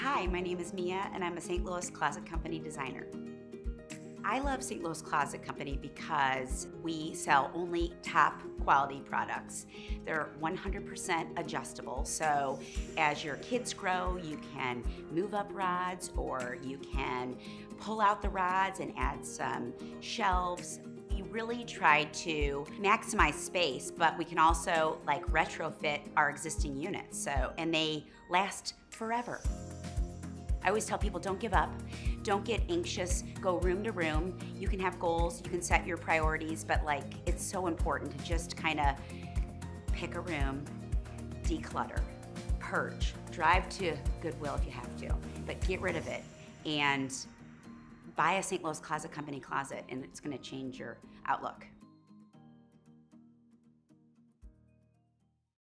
Hi, my name is Mia, and I'm a St. Louis Closet Company designer. I love St. Louis Closet Company because we sell only top quality products. They're 100% adjustable, so as your kids grow, you can move up rods or you can pull out the rods and add some shelves. We really try to maximize space, but we can also like retrofit our existing units. So, and they last forever. I always tell people don't give up, don't get anxious, go room to room. You can have goals, you can set your priorities, but like it's so important to just kind of pick a room, declutter, purge, drive to Goodwill if you have to, but get rid of it and buy a St. Louis Closet Company closet and it's going to change your outlook.